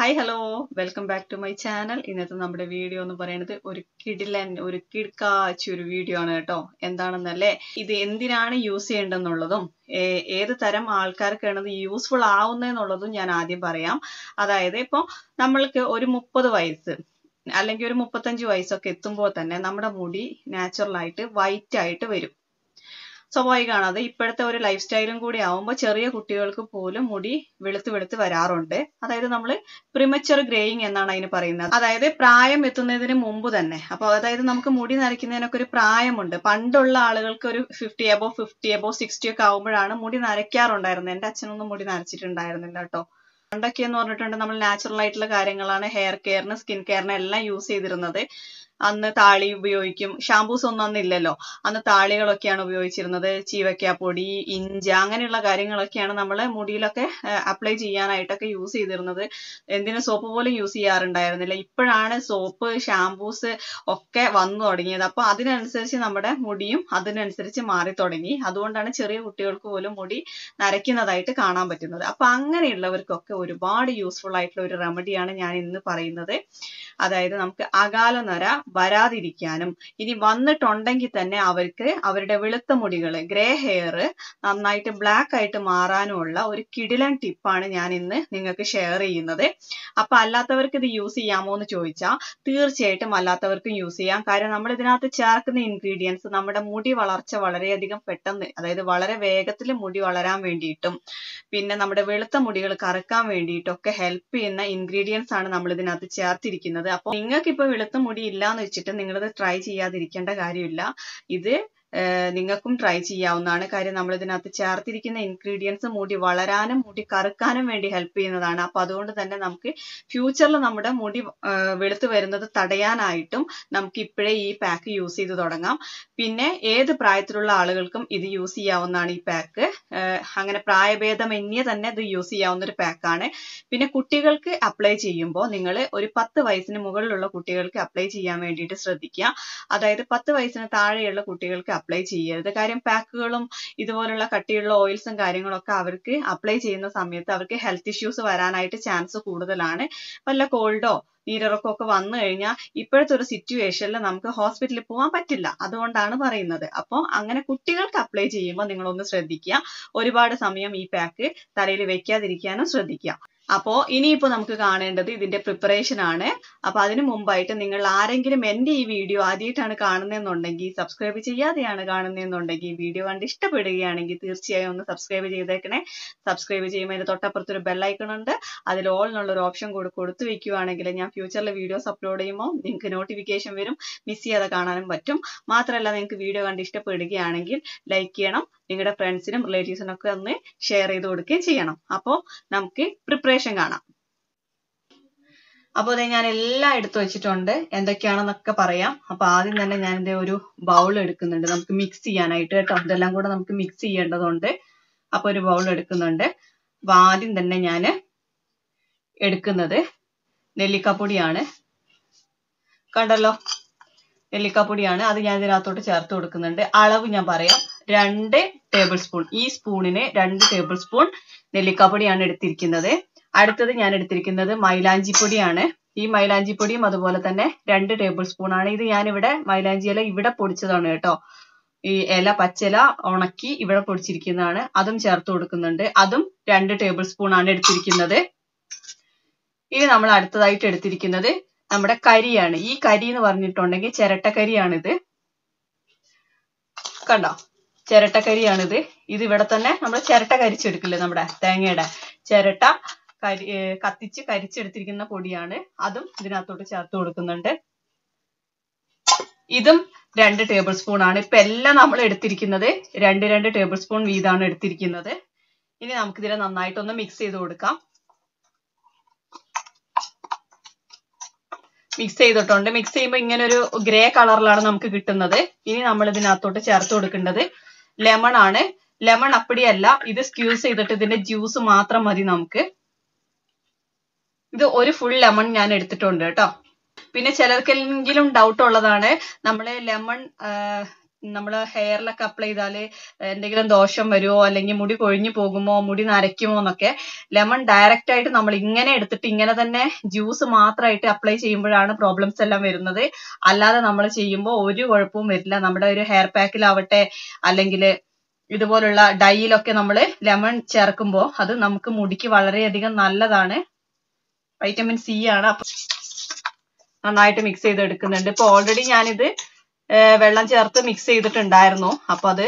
Hi hello welcome back to my channel ഇന്നത്തെ നമ്മുടെ video എന്ന് പറയുന്നത് ഒരു കിടിലൻ ഒരു കിടക്കാച്ചി ഒരു വീഡിയോ ആണ് കേട്ടോ. എന്താണെന്നല്ലേ? ഇത് എന്തിനാണ് യൂസ് ചെയ്യേണ്ടതെന്നുള്ളതും ഏത് തരം ആൾക്കാർക്കാണ് ഇത് യൂസ്ഫുൾ ആവുന്നതെന്നുള്ളതും ഞാൻ ആദ്യം പറയാം. അതായത് ഇപ്പോൾ നമ്മൾക്ക് ഒരു മുപ്പത് വയസ്സ് അല്ലെങ്കിൽ ഒരു മുപ്പത്തഞ്ച് വയസ്സൊക്കെ എത്തുമ്പോൾ തന്നെ നമ്മുടെ മുടി നാച്ചുറൽ ആയിട്ട് വൈറ്റ് ആയിട്ട് വരും. സ്വാഭാവികമാണ്. അത് ഇപ്പോഴത്തെ ഒരു ലൈഫ് സ്റ്റൈലും കൂടി ആവുമ്പോൾ ചെറിയ കുട്ടികൾക്ക് പോലും മുടി വെളുത്ത് വെളുത്ത് വരാറുണ്ട്. അതായത് നമ്മൾ പ്രിമച്ചർ ഗ്രേയിങ് എന്നാണ് അതിന് പറയുന്നത്. അതായത് പ്രായം എത്തുന്നതിന് മുമ്പ് തന്നെ. അപ്പൊ അതായത് നമുക്ക് മുടി നരയ്ക്കുന്നതിനൊക്കെ ഒരു പ്രായമുണ്ട്. പണ്ടുള്ള ആളുകൾക്ക് ഒരു fifty above fifty above sixty ഒക്കെ ആവുമ്പോഴാണ് മുടി നരയ്ക്കാറുണ്ടായിരുന്നത്. എന്റെ അച്ഛനൊന്നും മുടി നരച്ചിട്ടുണ്ടായിരുന്നില്ല കേട്ടോ. പണ്ടൊക്കെ എന്ന് പറഞ്ഞിട്ടുണ്ട് നമ്മൾ നാച്ചുറൽ ആയിട്ടുള്ള കാര്യങ്ങളാണ് ഹെയർ കെയറിന് സ്കിൻ കെയറിന് എല്ലാം യൂസ് ചെയ്തിരുന്നത്. അന്ന് താളി ഉപയോഗിക്കും. ഷാംപൂസ് ഒന്നും അന്ന് ഇല്ലല്ലോ അന്ന് താളികളൊക്കെയാണ് ഉപയോഗിച്ചിരുന്നത്. ചീവയ്ക്കാപ്പൊടി ഇഞ്ച അങ്ങനെയുള്ള കാര്യങ്ങളൊക്കെയാണ് നമ്മൾ മുടിയിലൊക്കെ അപ്ലൈ ചെയ്യാനായിട്ടൊക്കെ യൂസ് ചെയ്തിരുന്നത്. എന്തിനും സോപ്പ് പോലും യൂസ് ചെയ്യാറുണ്ടായിരുന്നില്ല. ഇപ്പോഴാണ് സോപ്പ് ഷാംപൂസ് ഒക്കെ വന്നു തുടങ്ങിയത്. അപ്പൊ അതിനനുസരിച്ച് നമ്മുടെ മുടിയും അതിനനുസരിച്ച് മാറി തുടങ്ങി. അതുകൊണ്ടാണ് ചെറിയ കുട്ടികൾക്ക് പോലും മുടി നരയ്ക്കുന്നതായിട്ട് കാണാൻ പറ്റുന്നത്. അപ്പൊ അങ്ങനെയുള്ളവർക്കൊക്കെ ഒരുപാട് യൂസ്ഫുൾ ആയിട്ടുള്ള ഒരു റെമഡിയാണ് ഞാൻ ഇന്ന് പറയുന്നത്. അതായത് നമുക്ക് അകാല നര വരാതിരിക്കാനും ഇനി വന്നിട്ടുണ്ടെങ്കിൽ തന്നെ അവർക്ക് അവരുടെ വെളുത്ത മുടികൾ ഗ്രേ ഹെയർ നന്നായിട്ട് ബ്ലാക്ക് ആയിട്ട് മാറാനുമുള്ള ഒരു കിടിലൻ ടിപ്പാണ് ഞാൻ ഇന്ന് നിങ്ങൾക്ക് ഷെയർ ചെയ്യുന്നത്. അപ്പൊ അല്ലാത്തവർക്ക് ഇത് യൂസ് ചെയ്യാമോ എന്ന് ചോദിച്ചാൽ തീർച്ചയായിട്ടും അല്ലാത്തവർക്കും യൂസ് ചെയ്യാം. കാരണം നമ്മൾ ഇതിനകത്ത് ചേർക്കുന്ന ഇൻഗ്രീഡിയൻസ് നമ്മുടെ മുടി വളർച്ച വളരെയധികം പെട്ടെന്ന് അതായത് വളരെ വേഗത്തിൽ മുടി വളരാൻ വേണ്ടിയിട്ടും പിന്നെ നമ്മുടെ വെളുത്ത മുടികൾ കറുക്കാൻ വേണ്ടിയിട്ടൊക്കെ ഹെൽപ്പ് ചെയ്യുന്ന ഇൻഗ്രീഡിയൻസ് ആണ് നമ്മൾ ഇതിനകത്ത് ചേർത്തിരിക്കുന്നത്. അപ്പോൾ നിങ്ങൾക്ക് ഇപ്പൊ വെളുത്ത മുടി ഇല്ലാന്ന് വെച്ചിട്ട് നിങ്ങളിത് ട്രൈ ചെയ്യാതിരിക്കേണ്ട കാര്യമില്ല. ഇത് നിങ്ങൾക്കും ട്രൈ ചെയ്യാവുന്നതാണ്. കാര്യം നമ്മൾ ഇതിനകത്ത് ചേർത്തിരിക്കുന്ന ഇൻഗ്രീഡിയൻസ് മുടി വളരാനും മുടി കറുക്കാനും വേണ്ടി ഹെൽപ്പ് ചെയ്യുന്നതാണ്. അപ്പൊ അതുകൊണ്ട് തന്നെ നമുക്ക് ഫ്യൂച്ചറിൽ നമ്മുടെ മുടി വെളുത്ത് വരുന്നത് തടയാനായിട്ടും നമുക്ക് ഇപ്പോഴേ ഈ പാക്ക് യൂസ് ചെയ്ത് തുടങ്ങാം. പിന്നെ ഏത് പ്രായത്തിലുള്ള ആളുകൾക്കും ഇത് യൂസ് ചെയ്യാവുന്നതാണ് ഈ പാക്ക് അങ്ങനെ പ്രായഭേദമന്യേ തന്നെ ഇത് യൂസ് ചെയ്യാവുന്ന ഒരു പാക്കാണ് പിന്നെ കുട്ടികൾക്ക് അപ്ലൈ ചെയ്യുമ്പോൾ നിങ്ങൾ ഒരു പത്ത് വയസ്സിന് മുകളിലുള്ള കുട്ടികൾക്ക് അപ്ലൈ ചെയ്യാൻ വേണ്ടിയിട്ട് ശ്രദ്ധിക്കുക. അതായത് പത്ത് വയസ്സിന് താഴെയുള്ള കുട്ടികൾക്ക് അപ്ലൈ ചെയ്യരുത്. കാര്യം പാക്കുകളും ഇതുപോലുള്ള കട്ടിയുള്ള ഓയിൽസും കാര്യങ്ങളൊക്കെ അവർക്ക് അപ്ലൈ ചെയ്യുന്ന സമയത്ത് അവർക്ക് ഹെൽത്ത് ഇഷ്യൂസ് വരാനായിട്ട് ചാൻസ് കൂടുതലാണ്. വല്ല കോൾഡോ നീരിറക്കോ ഒക്കെ വന്നു കഴിഞ്ഞാൽ ഇപ്പോഴത്തെ ഒരു സിറ്റുവേഷനിൽ നമുക്ക് ഹോസ്പിറ്റലിൽ പോകാൻ പറ്റില്ല. അതുകൊണ്ടാണ് പറയുന്നത്. അപ്പോൾ അങ്ങനെ കുട്ടികൾക്ക് അപ്ലൈ ചെയ്യുമ്പോൾ നിങ്ങളൊന്ന് ശ്രദ്ധിക്കുക. ഒരുപാട് സമയം ഈ പാക്ക് തലയിൽ വെക്കാതിരിക്കാനും ശ്രദ്ധിക്കുക. അപ്പോ ഇനിയിപ്പോ നമുക്ക് കാണേണ്ടത് ഇതിന്റെ പ്രിപ്പറേഷൻ ആണ്. അപ്പോൾ അതിനു മുമ്പായിട്ട് നിങ്ങൾ ആരെങ്കിലും എന്റെ ഈ വീഡിയോ ആദ്യമായിട്ടാണ് കാണുന്നതെന്നുണ്ടെങ്കിൽ സബ്സ്ക്രൈബ് ചെയ്യാതെയാണ് കാണുന്നതെന്നുണ്ടെങ്കിൽ വീഡിയോ കണ്ട് ഇഷ്ടപ്പെടുകയാണെങ്കിൽ തീർച്ചയായും ഒന്ന് സബ്സ്ക്രൈബ് ചെയ്തേക്കണേ. സബ്സ്ക്രൈബ് ചെയ്യുമ്പോൾ അതിന്റെ തൊട്ടപ്പുറത്ത് ഒരു ബെല്ലൈക്കൺ ഉണ്ട്. അതിൽ ഓൾ എന്നുള്ള ഒരു ഓപ്ഷൻ കൂടി കൊടുത്തു വെക്കുകയാണെങ്കിൽ ഞാൻ ഫ്യൂച്ചറിൽ വീഡിയോസ് അപ്ലോഡ് ചെയ്യുമ്പോൾ നിങ്ങൾക്ക് നോട്ടിഫിക്കേഷൻ വരും. മിസ് ചെയ്യാതെ കാണാനും പറ്റും. മാത്രമല്ല നിങ്ങൾക്ക് വീഡിയോ കണ്ട് ഇഷ്ടപ്പെടുകയാണെങ്കിൽ ലൈക്ക് ചെയ്യണം. നിങ്ങളുടെ ഫ്രണ്ട്സിനും റിലേറ്റീവ്സിനും ഒക്കെ ഒന്ന് ഷെയർ ചെയ്ത് കൊടുക്കുകയും ചെയ്യണം. അപ്പോൾ നമുക്ക് പ്രിപ്പറേഷൻ കാണാം. അപ്പോൾ ഞാൻ എല്ലാം എടുത്തു വെച്ചിട്ടുണ്ട്. എന്തൊക്കെയാണെന്നൊക്കെ പറയാം. അപ്പൊ ആദ്യം തന്നെ ഞാൻ ഇതിന്റെ ഒരു ബൗൾ എടുക്കുന്നുണ്ട്. നമുക്ക് മിക്സ് ചെയ്യാനായിട്ട് കേട്ടോ. ഇതെല്ലാം കൂടെ നമുക്ക് മിക്സ് ചെയ്യേണ്ടതുണ്ട്. അപ്പൊ ഒരു ബൗൾ എടുക്കുന്നുണ്ട്. അപ്പൊ ആദ്യം തന്നെ ഞാൻ എടുക്കുന്നത് നെല്ലിക്കാപ്പൊടിയാണ്. കണ്ടല്ലോ? നെല്ലിക്കാപ്പൊടിയാണ്. അത് ഞാൻ ഇതിനകത്തോട്ട് ചേർത്ത് കൊടുക്കുന്നുണ്ട്. അളവ് ഞാൻ പറയാം. രണ്ട് ടേബിൾ സ്പൂൺ ഈ സ്പൂണിന് രണ്ട് ടേബിൾ സ്പൂൺ നെല്ലിക്കാപ്പൊടിയാണ് എടുത്തിരിക്കുന്നത്. അടുത്തത് ഞാൻ എടുത്തിരിക്കുന്നത് മൈലാഞ്ചിപ്പൊടിയാണ് ഈ മൈലാഞ്ചിപ്പൊടിയും അതുപോലെ തന്നെ രണ്ട് ടേബിൾ സ്പൂൺ ആണ്. ഇത് ഞാനിവിടെ മൈലാഞ്ചി ഇല ഇവിടെ പൊടിച്ചതാണ് കേട്ടോ. ഈ ഇല പച്ചില ഉണക്കി ഇവിടെ പൊടിച്ചിരിക്കുന്നതാണ്. അതും ചേർത്ത് കൊടുക്കുന്നുണ്ട്. അതും രണ്ട് ടേബിൾ സ്പൂൺ ആണ് എടുത്തിരിക്കുന്നത്. ഇനി നമ്മൾ അടുത്തതായിട്ട് എടുത്തിരിക്കുന്നത് നമ്മുടെ കരിയാണ്. ഈ കരി എന്ന് പറഞ്ഞിട്ടുണ്ടെങ്കിൽ ചിരട്ടക്കരിയാണിത് കണ്ടോ? ചിരട്ടക്കരിയാണിത്. ഇത് ഇവിടെ തന്നെ നമ്മൾ ചിരട്ട കരിച്ചെടുക്കില്ലേ നമ്മുടെ തേങ്ങയുടെ? ചിരട്ട കരി കത്തിച്ച് കരിച്ചെടുത്തിരിക്കുന്ന പൊടിയാണ്. അതും ഇതിനകത്തോട്ട് ചേർത്ത് കൊടുക്കുന്നുണ്ട്. ഇതും രണ്ട് ടേബിൾ സ്പൂൺ ആണ്. ഇപ്പൊ എല്ലാം നമ്മൾ എടുത്തിരിക്കുന്നത് രണ്ട് രണ്ട് ടേബിൾ സ്പൂൺ വീതമാണ് എടുത്തിരിക്കുന്നത്. ഇനി നമുക്ക് ഇതിനെ നന്നായിട്ടൊന്ന് മിക്സ് ചെയ്ത് കൊടുക്കാം. മിക്സ് ചെയ്തിട്ടുണ്ട്. മിക്സ് ചെയ്യുമ്പോൾ ഇങ്ങനെ ഒരു ഗ്രേ കളറിലാണ് നമുക്ക് കിട്ടുന്നത്. ഇനി നമ്മൾ ഇതിനകത്തോട്ട് ചേർത്ത് കൊടുക്കേണ്ടത് ലെമൺ ആണ്. ലെമൺ അപ്പടിയല്ല. ഇത് സ്ക്യൂസ് ചെയ്തിട്ട് ഇതിന്റെ ജ്യൂസ് മാത്രം മതി നമുക്ക്. ഇത് ഒരു ഫുൾ ലെമൺ ഞാൻ എടുത്തിട്ടുണ്ട് കേട്ടോ. പിന്നെ ചിലർക്കെങ്കിലും ഡൗട്ട് ഉള്ളതാണ് നമ്മൾ ലെമൺ നമ്മൾ ഹെയറിലൊക്കെ അപ്ലൈ ചെയ്താൽ എന്തെങ്കിലും ദോഷം വരുമോ അല്ലെങ്കിൽ മുടി കൊഴിഞ്ഞു പോകുമോ? മുടി നരയ്ക്കുമോ എന്നൊക്കെ ലെമൺ ഡയറക്റ്റ് ആയിട്ട് നമ്മൾ ഇങ്ങനെ എടുത്തിട്ട് ഇങ്ങനെ തന്നെ ജ്യൂസ് മാത്രമായിട്ട് അപ്ലൈ ചെയ്യുമ്പോഴാണ് പ്രോബ്ലംസ് എല്ലാം വരുന്നത്. അല്ലാതെ നമ്മൾ ചെയ്യുമ്പോൾ ഒരു കുഴപ്പവും വരില്ല. നമ്മുടെ ഒരു ഹെയർ പാക്കിലാവട്ടെ അല്ലെങ്കിൽ ഇതുപോലുള്ള ഡൈയിലൊക്കെ നമ്മൾ ലെമൺ ചേർക്കുമ്പോൾ അത് നമുക്ക് മുടിക്ക് വളരെയധികം നല്ലതാണ്. വൈറ്റമിൻ സി ആണ്. നന്നായിട്ട് മിക്സ് ചെയ്ത് എടുക്കുന്നുണ്ട് ഇപ്പൊ ഓൾറെഡി ഞാനിത് വെള്ളം ചേർത്ത് മിക്സ് ചെയ്തിട്ടുണ്ടായിരുന്നു. അപ്പൊ അത്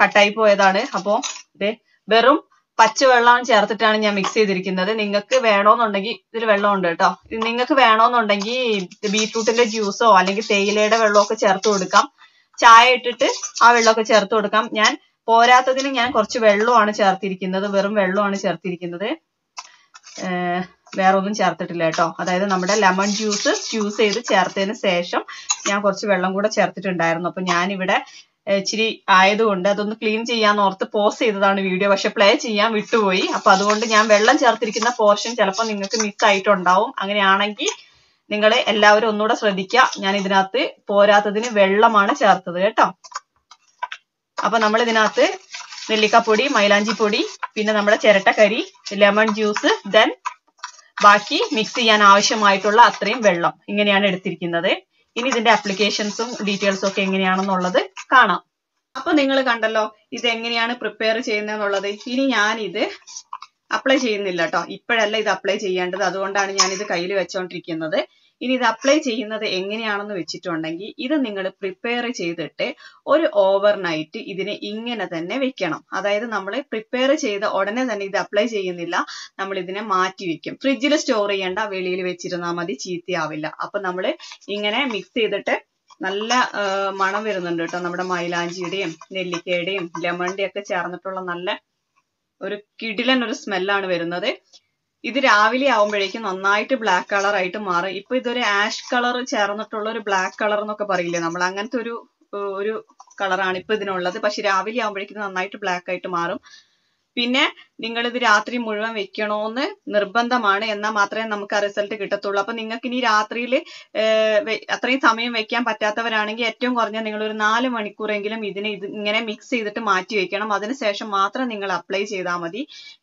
കട്ടായി പോയതാണ്. അപ്പോ ഇത് വെറും പച്ചവെള്ളം ചേർത്തിട്ടാണ് ഞാൻ മിക്സ് ചെയ്തിരിക്കുന്നത്. നിങ്ങൾക്ക് വേണോന്നുണ്ടെങ്കിൽ ഇതിൽ വെള്ളം ഉണ്ട് കേട്ടോ. നിങ്ങൾക്ക് വേണോന്നുണ്ടെങ്കിൽ ബീറ്റ്റൂട്ടിന്റെ ജ്യൂസോ അല്ലെങ്കിൽ തേയിലയുടെ വെള്ളമൊക്കെ ചേർത്ത് കൊടുക്കാം. ചായ ഇട്ടിട്ട് ആ വെള്ളമൊക്കെ ചേർത്ത് കൊടുക്കാം. ഞാൻ പോരാത്തതിന് ഞാൻ കുറച്ച് വെള്ളമാണ് ചേർത്തിരിക്കുന്നത്. വെറും വെള്ളമാണ് ചേർത്തിരിക്കുന്നത്. വേറെ ഒന്നും ചേർത്തിട്ടില്ല കേട്ടോ. അതായത് നമ്മുടെ ലെമൺ ജ്യൂസ് ജ്യൂസ് ചെയ്ത് ചേർത്തതിന് ശേഷം ഞാൻ കുറച്ച് വെള്ളം കൂടെ ചേർത്തിട്ടുണ്ടായിരുന്നു. അപ്പൊ ഞാനിവിടെ ഇച്ചിരി ആയതുകൊണ്ട് അതൊന്ന് ക്ലീൻ ചെയ്യാൻ ഓർത്ത് പോസ് ചെയ്തതാണ് വീഡിയോ പക്ഷെ പ്ലേ ചെയ്യാൻ വിട്ടുപോയി. അപ്പൊ അതുകൊണ്ട് ഞാൻ വെള്ളം ചേർത്തിരിക്കുന്ന പോർഷൻ ചിലപ്പോൾ നിങ്ങൾക്ക് മിസ് ആയിട്ടുണ്ടാവും. അങ്ങനെയാണെങ്കിൽ നിങ്ങൾ എല്ലാവരും ഒന്നുകൂടെ ശ്രദ്ധിക്കുക. ഞാൻ ഇതിനകത്ത് പോരാത്തതിന് വെള്ളമാണ് ചേർത്തത് കേട്ടോ. അപ്പൊ നമ്മൾ ഇതിനകത്ത് നെല്ലിക്കപ്പൊടി മൈലാഞ്ചി പൊടി പിന്നെ നമ്മുടെ ചിരട്ടക്കരി ലെമൺ ജ്യൂസ് ദെൻ ബാക്കി മിക്സ് ചെയ്യാൻ ആവശ്യമായിട്ടുള്ള അത്രയും വെള്ളം ഇങ്ങനെയാണ് എടുത്തിരിക്കുന്നത്. ഇനി ഇതിന്റെ അപ്ലിക്കേഷൻസും ഡീറ്റെയിൽസും ഒക്കെ എങ്ങനെയാണെന്നുള്ളത് കാണാം. അപ്പൊ നിങ്ങൾ കണ്ടല്ലോ ഇത് എങ്ങനെയാണ് പ്രിപ്പയർ ചെയ്യുന്നതെന്നുള്ളത്. ഇനി ഞാൻ ഇത് അപ്ലൈ ചെയ്യുന്നില്ല കേട്ടോ ഇപ്പോഴല്ല ഇത് അപ്ലൈ ചെയ്യേണ്ടത്. അതുകൊണ്ടാണ് ഞാൻ ഇത് കയ്യിൽ വെച്ചോണ്ടിരിക്കുന്നത്. ഇനി ഇത് അപ്ലൈ ചെയ്യുന്നത് എങ്ങനെയാണെന്ന് വെച്ചിട്ടുണ്ടെങ്കിൽ ഇത് നിങ്ങൾ പ്രിപ്പയർ ചെയ്തിട്ട് ഒരു ഓവർനൈറ്റ് ഇതിനെ ഇങ്ങനെ തന്നെ വെക്കണം. അതായത് നമ്മൾ പ്രിപ്പയർ ചെയ്ത ഉടനെ തന്നെ ഇത് അപ്ലൈ ചെയ്യുന്നില്ല നമ്മൾ ഇതിനെ മാറ്റി വെക്കും. ഫ്രിഡ്ജിൽ സ്റ്റോർ ചെയ്യേണ്ട വെളിയിൽ വെച്ചിരുന്നാൽ മതി ചീത്തയാവില്ല. അപ്പൊ നമ്മൾ ഇങ്ങനെ മിക്സ് ചെയ്തിട്ട് നല്ല മണം വരുന്നുണ്ട് കേട്ടോ നമ്മുടെ മൈലാഞ്ചിയുടെയും നെല്ലിക്കയുടെയും ലെമണിന്റെയും ഒക്കെ ചേർന്നിട്ടുള്ള നല്ല ഒരു കിടിലൻ ഒരു സ്മെല്ലാണ് വരുന്നത്. ഇത് രാവിലെ ആവുമ്പോഴേക്കും നന്നായിട്ട് ബ്ലാക്ക് കളർ ആയിട്ട് മാറും. ഇപ്പൊ ഇതൊരു ആഷ് കളർ ചേർന്നിട്ടുള്ള ഒരു ബ്ലാക്ക് കളർ എന്നൊക്കെ പറയില്ലേ നമ്മൾ? അങ്ങനത്തെ ഒരു ഒരു കളറാണ് ഇപ്പൊ ഇതിനുള്ളത്. പക്ഷെ രാവിലെ ആവുമ്പോഴേക്കും നന്നായിട്ട് ബ്ലാക്ക് ആയിട്ട് മാറും. പിന്നെ നിങ്ങൾ ഇത് രാത്രി മുഴുവൻ വെക്കണോന്ന് നിർബന്ധമാണ്. എന്നാൽ മാത്രമേ നമുക്ക് ആ റിസൾട്ട് കിട്ടത്തുള്ളൂ. അപ്പൊ നിങ്ങൾക്ക് ഇനി രാത്രിയിൽ അത്രയും സമയം വെക്കാൻ പറ്റാത്തവരാണെങ്കിൽ ഏറ്റവും കുറഞ്ഞ നിങ്ങൾ ഒരു നാല് മണിക്കൂറെങ്കിലും ഇതിനെ ഇത് ഇങ്ങനെ മിക്സ് ചെയ്തിട്ട് മാറ്റി വെക്കണം. അതിനുശേഷം മാത്രം നിങ്ങൾ അപ്ലൈ ചെയ്താൽ മതി.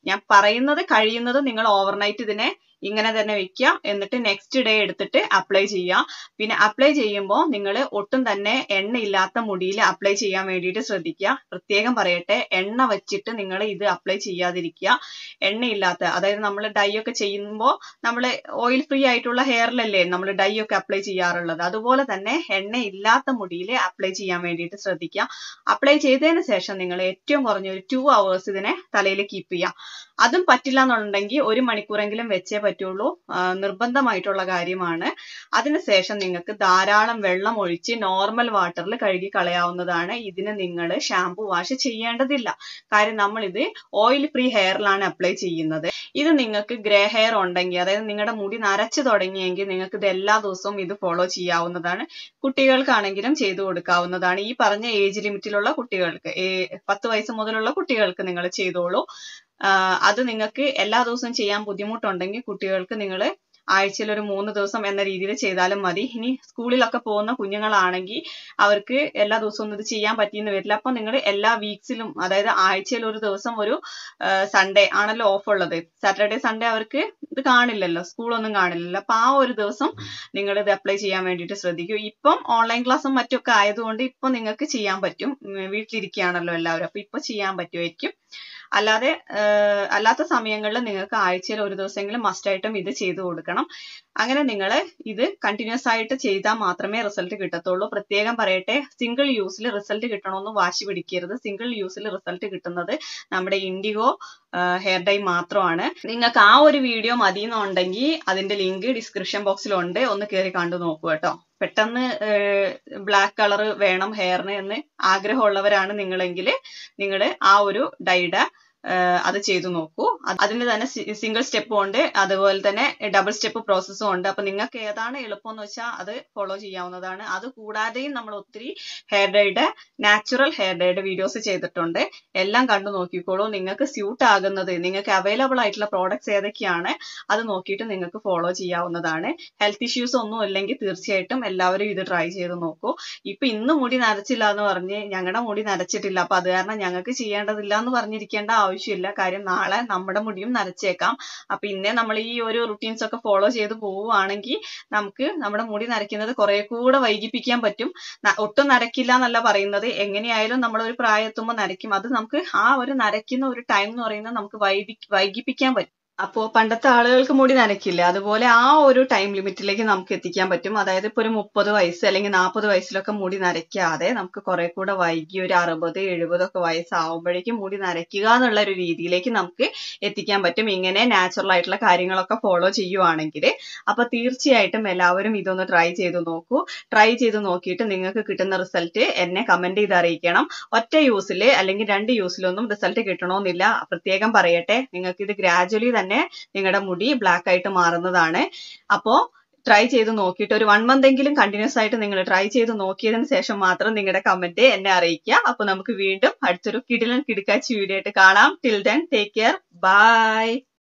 ഞാൻ പറയുന്നത് കഴിയുന്നത് നിങ്ങൾ ഓവർനൈറ്റ് ഇതിനെ ഇങ്ങനെ തന്നെ വെക്കുക. എന്നിട്ട് നെക്സ്റ്റ് ഡേ എടുത്തിട്ട് അപ്ലൈ ചെയ്യുക. പിന്നെ അപ്ലൈ ചെയ്യുമ്പോൾ നിങ്ങൾ ഒട്ടും തന്നെ എണ്ണ ഇല്ലാത്ത മുടിയിൽ അപ്ലൈ ചെയ്യാൻ വേണ്ടിയിട്ട് ശ്രദ്ധിക്കുക. പ്രത്യേകം പറയട്ടെ എണ്ണ വെച്ചിട്ട് നിങ്ങൾ ഇത് അപ്ലൈ ചെയ്യാതിരിക്കുക. എണ്ണയില്ലാത്ത അതായത് നമ്മൾ ഡൈ ഒക്കെ ചെയ്യുമ്പോൾ നമ്മൾ ഓയിൽ ഫ്രീ ആയിട്ടുള്ള ഹെയറിലല്ലേ നമ്മൾ ഡൈ ഒക്കെ അപ്ലൈ ചെയ്യാറുള്ളത്. അതുപോലെ തന്നെ എണ്ണ ഇല്ലാത്ത മുടിയിൽ അപ്ലൈ ചെയ്യാൻ വേണ്ടിയിട്ട് ശ്രദ്ധിക്കുക. അപ്ലൈ ചെയ്തതിന് ശേഷം നിങ്ങൾ ഏറ്റവും കുറഞ്ഞ ഒരു ടു അവേഴ്സ് ഇതിനെ തലയിൽ കീപ്പ് ചെയ്യുക. അതും പറ്റില്ല എന്നുണ്ടെങ്കിൽ ഒരു മണിക്കൂറെങ്കിലും വെച്ചേ പറ്റുള്ളൂ. നിർബന്ധമായിട്ടുള്ള കാര്യമാണ്. അതിനുശേഷം നിങ്ങൾക്ക് ധാരാളം വെള്ളം ഒഴിച്ച് നോർമൽ വാട്ടറിൽ കഴുകി കളയാവുന്നതാണ്. ഇതിന് നിങ്ങൾ ഷാംപൂ വാഷ് ചെയ്യേണ്ടതില്ല. കാര്യം നമ്മളിത് ഓയിൽ ഫ്രീ ഹെയറിലാണ് അപ്ലൈ ചെയ്യുന്നത്. ഇത് നിങ്ങൾക്ക് ഗ്രേ ഹെയർ ഉണ്ടെങ്കിൽ അതായത് നിങ്ങളുടെ മുടി നരച്ചു തുടങ്ങിയെങ്കിൽ നിങ്ങൾക്ക് ഇത് എല്ലാ ദിവസവും ഇത് ഫോളോ ചെയ്യാവുന്നതാണ്. കുട്ടികൾക്കാണെങ്കിലും ചെയ്തു കൊടുക്കാവുന്നതാണ്. ഈ പറഞ്ഞ ഏജ് ലിമിറ്റിലുള്ള കുട്ടികൾക്ക് പത്ത് വയസ്സ് മുതലുള്ള കുട്ടികൾക്ക് നിങ്ങൾ ചെയ്തോളൂ. അത് നിങ്ങൾക്ക് എല്ലാ ദിവസവും ചെയ്യാൻ ബുദ്ധിമുട്ടുണ്ടെങ്കിൽ കുട്ടികൾക്ക് നിങ്ങൾ ആഴ്ചയിൽ ഒരു മൂന്ന് ദിവസം എന്ന രീതിയിൽ ചെയ്താലും മതി. ഇനി സ്കൂളിലൊക്കെ പോകുന്ന കുഞ്ഞുങ്ങളാണെങ്കിൽ അവർക്ക് എല്ലാ ദിവസവും ഇത് ചെയ്യാൻ പറ്റിയെന്ന് വരില്ല. അപ്പൊ നിങ്ങൾ എല്ലാ വീക്സിലും അതായത് ആഴ്ചയിൽ ഒരു ദിവസം ഒരു സൺഡേ ആണല്ലോ ഓഫ് ഉള്ളത്. സാറ്റർഡേ സൺഡേ അവർക്ക് ഇത് കാണില്ലല്ലോ. സ്കൂളൊന്നും കാണില്ലല്ലോ. അപ്പൊ ആ ഒരു ദിവസം നിങ്ങൾ ഇത് അപ്ലൈ ചെയ്യാൻ വേണ്ടിയിട്ട് ശ്രദ്ധിക്കും. ഇപ്പം ഓൺലൈൻ ക്ലാസ്സും മറ്റൊക്കെ ആയതുകൊണ്ട് ഇപ്പൊ നിങ്ങൾക്ക് ചെയ്യാൻ പറ്റും. വീട്ടിലിരിക്കുകയാണല്ലോ എല്ലാവരും. അപ്പൊ ഇപ്പൊ ചെയ്യാൻ പറ്റുമായിരിക്കും. അല്ലാതെ അല്ലാത്ത സമയങ്ങളിൽ നിങ്ങൾക്ക് ആഴ്ചയിൽ ഒരു ദിവസമെങ്കിലും മസ്റ്റായിട്ടും ഇത് ചെയ്തു കൊടുക്കണം. അങ്ങനെ നിങ്ങൾ ഇത് കണ്ടിന്യൂസ് ആയിട്ട് ചെയ്താൽ മാത്രമേ റിസൾട്ട് കിട്ടത്തുള്ളൂ. പ്രത്യേകം പറയട്ടെ സിംഗിൾ യൂസിൽ റിസൾട്ട് കിട്ടണമെന്ന് വാശി പിടിക്കരുത്. സിംഗിൾ യൂസിൽ റിസൾട്ട് കിട്ടുന്നത് നമ്മുടെ ഇൻഡിഗോ ഹെയർ ഡൈ മാത്രമാണ്. നിങ്ങൾക്ക് ആ ഒരു വീഡിയോ മതി എന്നുണ്ടെങ്കിൽ അതിന്റെ ലിങ്ക് ഡിസ്ക്രിപ്ഷൻ ബോക്സിലുണ്ട് ഒന്ന് കയറി കണ്ടു നോക്കൂ കേട്ടോ. പെട്ടെന്ന് ബ്ലാക്ക് കളർ വേണം ഹെയറിന് എന്ന് ആഗ്രഹമുള്ളവരാണ് നിങ്ങളെങ്കിൽ നിങ്ങൾ ആ ഒരു ഡൈയുടെ അത് ചെയ്തു നോക്കൂ. അത് അതിന് തന്നെ സിംഗിൾ സ്റ്റെപ്പും ഉണ്ട്. അതുപോലെ തന്നെ ഡബിൾ സ്റ്റെപ്പ് പ്രോസസ്സും ഉണ്ട്. അപ്പൊ നിങ്ങൾക്ക് ഏതാണ് എളുപ്പം എന്ന് വെച്ചാൽ അത് ഫോളോ ചെയ്യാവുന്നതാണ്. അത് കൂടാതെയും നമ്മൾ ഒത്തിരി ഹെയർ ഡൈയുടെ നാച്ചുറൽ ഹെയർ ഡൈയുടെ വീഡിയോസ് ചെയ്തിട്ടുണ്ട്. എല്ലാം കണ്ടു നോക്കിക്കോളൂ. നിങ്ങൾക്ക് സ്യൂട്ട് ആകുന്നത് നിങ്ങൾക്ക് അവൈലബിൾ ആയിട്ടുള്ള പ്രോഡക്ട്സ് ഏതൊക്കെയാണ് അത് നോക്കിയിട്ട് നിങ്ങൾക്ക് ഫോളോ ചെയ്യാവുന്നതാണ്. ഹെൽത്ത് ഇഷ്യൂസ് ഒന്നും ഇല്ലെങ്കിൽ തീർച്ചയായിട്ടും എല്ലാവരും ഇത് ട്രൈ ചെയ്ത് നോക്കൂ. ഇപ്പൊ ഇന്ന് മുടി നരച്ചില്ല എന്ന് പറഞ്ഞ് ഞങ്ങളുടെ മുടി നരച്ചിട്ടില്ല അപ്പൊ അത് കാരണം ഞങ്ങൾക്ക് ചെയ്യേണ്ടതില്ല എന്ന് പറഞ്ഞിരിക്കേണ്ട ആവശ്യമില്ല. കാര്യം നാളെ നമ്മുടെ മുടിയും നരച്ചേക്കാം അപ്പൊ ഇന്നേ നമ്മൾ ഈ ഒരു റുട്ടീൻസ് ഒക്കെ ഫോളോ ചെയ്ത് പോവുകയാണെങ്കിൽ നമുക്ക് നമ്മുടെ മുടി നരയ്ക്കുന്നത് കുറെ കൂടെ വൈകിപ്പിക്കാൻ പറ്റും. ഒട്ടും നരക്കില്ല എന്നല്ല പറയുന്നത്. എങ്ങനെയായാലും നമ്മൾ ഒരു പ്രായത്തുമ്പോൾ നരയ്ക്കും അത് നമുക്ക് ആ ഒരു നരയ്ക്കുന്ന ഒരു ടൈം എന്ന് പറയുന്നത് നമുക്ക് വൈകിപ്പിക്കാൻ പറ്റും. അപ്പോ പണ്ടത്തെ ആളുകൾക്ക് മുടി നനയ്ക്കില്ല. അതുപോലെ ആ ഒരു ടൈം ലിമിറ്റിലേക്ക് നമുക്ക് എത്തിക്കാൻ പറ്റും. അതായത് ഇപ്പൊ ഒരു മുപ്പത് വയസ്സ് അല്ലെങ്കിൽ നാൽപ്പത് വയസ്സിലൊക്കെ മുടി നരയ്ക്കാതെ നമുക്ക് കുറെ കൂടെ വൈകി ഒരു അറുപത് എഴുപതൊക്കെ വയസ്സാവുമ്പോഴേക്കും മുടി നരയ്ക്കുക എന്നുള്ള ഒരു രീതിയിലേക്ക് നമുക്ക് എത്തിക്കാൻ പറ്റും. ഇങ്ങനെ നാച്ചുറൽ ആയിട്ടുള്ള കാര്യങ്ങളൊക്കെ ഫോളോ ചെയ്യുവാണെങ്കിൽ. അപ്പൊ തീർച്ചയായിട്ടും എല്ലാവരും ഇതൊന്ന് ട്രൈ ചെയ്ത് നോക്കൂ. ട്രൈ ചെയ്ത് നോക്കിയിട്ട് നിങ്ങൾക്ക് കിട്ടുന്ന റിസൾട്ട് എന്നെ കമന്റ് ചെയ്ത് അറിയിക്കണം. ഒറ്റ യൂസിൽ അല്ലെങ്കിൽ രണ്ട് യൂസിലൊന്നും റിസൾട്ട് കിട്ടണമെന്നില്ല പ്രത്യേകം പറയട്ടെ. നിങ്ങൾക്ക് ഇത് ഗ്രാജുവലി തന്നെ നിങ്ങളുടെ മുടി ബ്ലാക്ക് ആയിട്ട് മാറുന്നതാണ്. അപ്പോ ട്രൈ ചെയ്ത് നോക്കിയിട്ട് ഒരു വൺ മന്ത് എങ്കിലും കണ്ടിന്യൂസ് ആയിട്ട് നിങ്ങൾ ട്രൈ ചെയ്ത് നോക്കിയതിന് ശേഷം മാത്രം നിങ്ങളുടെ കമന്റ് എന്നെ അറിയിക്കുക അപ്പൊ നമുക്ക് വീണ്ടും അടുത്തൊരു കിടിലൻ കിടുക്കാച്ചി വീഡിയോ ആയിട്ട് കാണാം. Till then take care bye